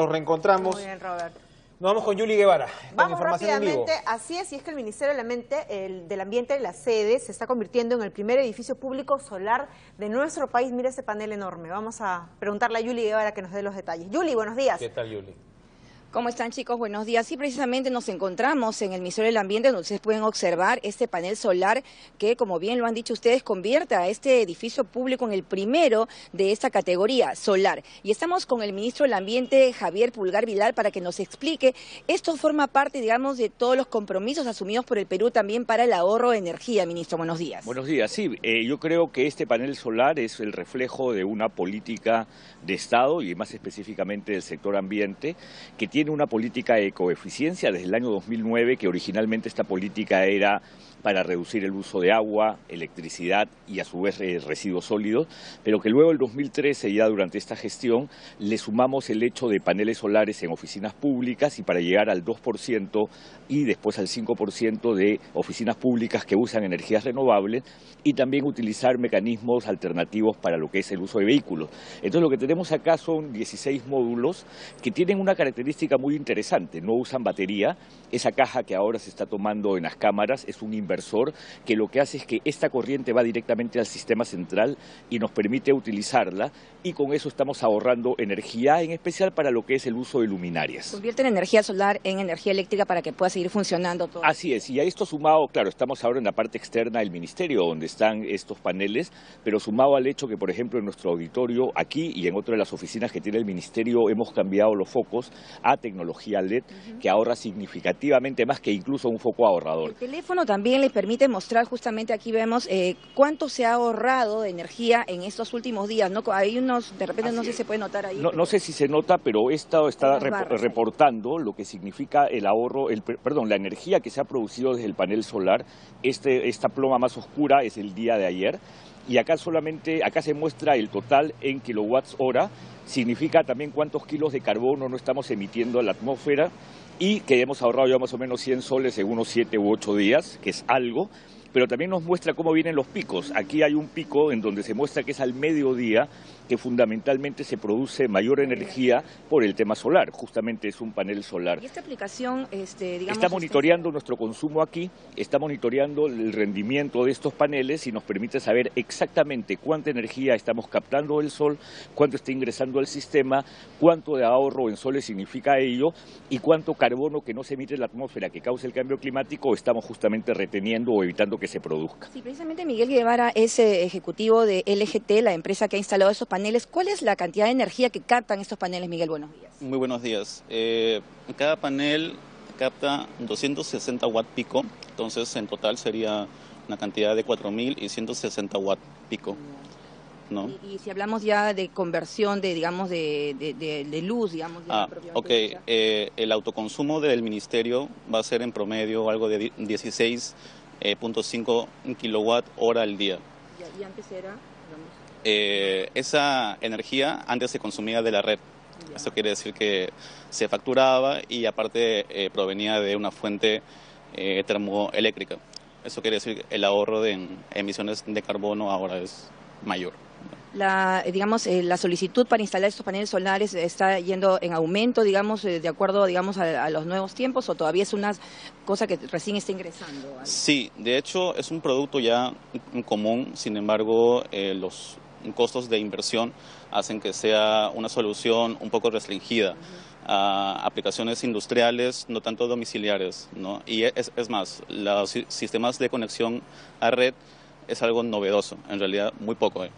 Nos reencontramos. Muy bien, Robert. Nos vamos con Yuli Guevara. con Vamos información en vivo. rápidamente, así es, y es que el Ministerio del Ambiente, el, del Ambiente, la sede, se está convirtiendo en el primer edificio público solar de nuestro país. Mira ese panel enorme. Vamos a preguntarle a Yuli Guevara que nos dé los detalles. Yuli, buenos días. ¿Qué tal, Yuli? ¿Cómo están chicos? Buenos días. Sí, precisamente nos encontramos en el Ministerio del Ambiente donde ustedes pueden observar este panel solar que, como bien lo han dicho ustedes, convierte a este edificio público en el primero de esta categoría solar. Y estamos con el Ministro del Ambiente, Javier Pulgar Vilar, para que nos explique. Esto forma parte, digamos, de todos los compromisos asumidos por el Perú también para el ahorro de energía. Ministro, buenos días. Buenos días. Sí, eh, yo creo que este panel solar es el reflejo de una política de Estado y más específicamente del sector ambiente que tiene una política de coeficiencia desde el año 2009 que originalmente esta política era para reducir el uso de agua, electricidad y a su vez eh, residuos sólidos, pero que luego el 2013 ya durante esta gestión le sumamos el hecho de paneles solares en oficinas públicas y para llegar al 2% y después al 5% de oficinas públicas que usan energías renovables y también utilizar mecanismos alternativos para lo que es el uso de vehículos. Entonces lo que tenemos acá son 16 módulos que tienen una característica muy interesante, no usan batería, esa caja que ahora se está tomando en las cámaras es un inversor que lo que hace es que esta corriente va directamente al sistema central y nos permite utilizarla y con eso estamos ahorrando energía, en especial para lo que es el uso de luminarias. Convierten energía solar en energía eléctrica para que pueda seguir funcionando todo. Así es, y a esto sumado, claro, estamos ahora en la parte externa del ministerio donde están estos paneles, pero sumado al hecho que, por ejemplo, en nuestro auditorio, aquí y en otra de las oficinas que tiene el ministerio, hemos cambiado los focos a tecnología LED, que ahorra significativamente más que incluso un foco ahorrador. El teléfono también le permite mostrar, justamente aquí vemos eh, cuánto se ha ahorrado de energía en estos últimos días, ¿no? Hay unos, de repente Así no sé si se puede notar ahí. No, pero- no sé si se nota, pero esta está rep- barras reportando lo que significa el ahorro, el, per- perdón, la energía que se ha producido desde el panel solar. Este, esta ploma más oscura es el día de ayer y acá solamente, acá se muestra el total en kilowatts hora, significa también cuántos kilos de carbono no estamos emitiendo a la atmósfera y que hemos ahorrado ya más o menos 100 soles en unos 7 u 8 días, que es algo, pero también nos muestra cómo vienen los picos. Aquí hay un pico en donde se muestra que es al mediodía que fundamentalmente se produce mayor energía por el tema solar, justamente es un panel solar. Y esta aplicación, este, digamos... Está este- monitoreando nuestro consumo aquí, está monitoreando el rendimiento de estos paneles y nos permite saber exactamente cuánta energía estamos captando del sol, cuánto está ingresando al sistema, cuánto de ahorro en soles significa ello y cuánto carbono que no se emite en la atmósfera que causa el cambio climático estamos justamente reteniendo o evitando que se produzca. Sí, precisamente Miguel Guevara es eh, ejecutivo de LGT, la empresa que ha instalado esos paneles. ¿Cuál es la cantidad de energía que captan estos paneles, Miguel? Buenos días. Muy buenos días. Eh, cada panel capta 260 watt pico, entonces en total sería una cantidad de 4.160 watt pico. ¿no? Y, y si hablamos ya de conversión de, digamos, de, de- de- de luz, digamos, ya Ah, ok. Eh, el autoconsumo del ministerio va a ser en promedio algo de di- 16.5 kilowatt hora al día. Y antes era, Eh, esa energía antes se consumía de la red. ya. Esto quiere decir que se facturaba y aparte eh, provenía de una fuente eh, termoeléctrica. Eso quiere decir que el ahorro de en emisiones de carbono ahora es mayor. La, digamos, eh, la solicitud para instalar estos paneles solares está yendo en aumento, digamos, eh, de acuerdo, digamos, a, los nuevos tiempos o todavía es una cosa que recién está ingresando. Sí, de hecho es un producto ya común, sin embargo eh, los costos de inversión hacen que sea una solución un poco restringida a aplicaciones industriales, no tanto domiciliares. ¿no? Y es, es más, los si- sistemas de conexión a red es algo novedoso, en realidad muy poco. ¿eh?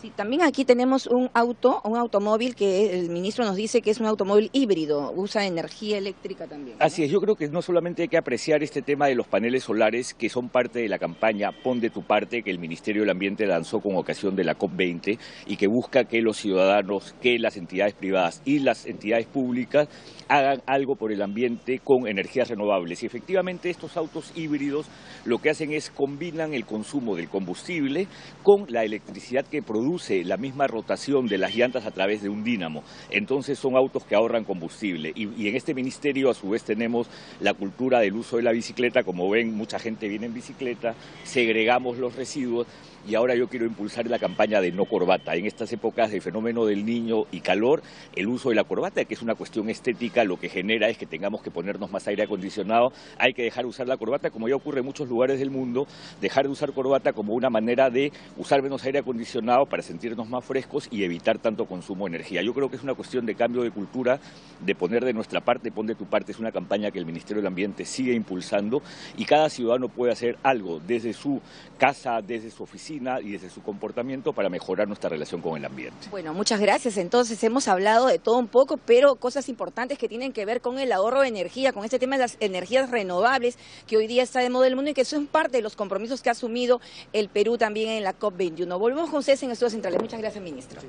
Sí, también aquí tenemos un auto, un automóvil que el ministro nos dice que es un automóvil híbrido, usa energía eléctrica también. Así es, yo creo que no solamente hay que apreciar este tema de los paneles solares, que son parte de la campaña Pon de tu parte, que el Ministerio del Ambiente lanzó con ocasión de la COP20 y que busca que los ciudadanos, que las entidades privadas y las entidades públicas hagan algo por el ambiente con energías renovables. Y efectivamente estos autos híbridos lo que hacen es combinan el consumo del combustible con la electricidad que produce la misma rotación de las llantas a través de un dínamo. Entonces son autos que ahorran combustible. Y, y en este ministerio a su vez tenemos la cultura del uso de la bicicleta. Como ven, mucha gente viene en bicicleta, segregamos los residuos y ahora yo quiero impulsar la campaña de no corbata. En estas épocas de fenómeno del niño y calor, el uso de la corbata, que es una cuestión estética, lo que genera es que tengamos que ponernos más aire acondicionado. Hay que dejar de usar la corbata, como ya ocurre en muchos lugares del mundo, dejar de usar corbata como una manera de usar menos aire acondicionado para sentirnos más frescos y evitar tanto consumo de energía. Yo creo que es una cuestión de cambio de cultura, de poner de nuestra parte, pon de tu parte. Es una campaña que el Ministerio del Ambiente sigue impulsando y cada ciudadano puede hacer algo desde su casa, desde su oficina y desde su comportamiento para mejorar nuestra relación con el ambiente. Bueno, muchas gracias. Entonces hemos hablado de todo un poco, pero cosas importantes que tienen que ver con el ahorro de energía, con este tema de las energías renovables que hoy día está de moda en el mundo y que son parte de los compromisos que ha asumido el Perú también en la COP21. Volvemos con ustedes en Muchas gracias, ministro.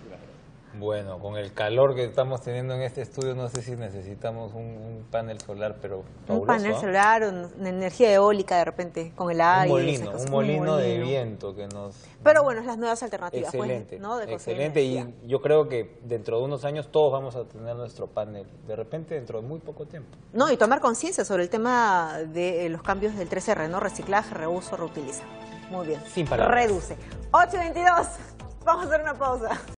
Bueno, con el calor que estamos teniendo en este estudio, no sé si necesitamos un, un panel solar, pero fabuloso, Un panel ¿ah? solar, un- una energía eólica de repente, con el aire. Un molino, un molino de viento que nos... Pero bueno, es las nuevas alternativas, pues, Excelente, ¿no? De excelente. Y yo creo que dentro de unos años todos vamos a tener nuestro panel. De repente, dentro de muy poco tiempo. No, y tomar conciencia sobre el tema de eh, los cambios del 3R, ¿no? Reciclaje, reuso, reutiliza. Muy bien. Sin palabras. Reduce. 8 y 22. Vamos a hacer una pausa.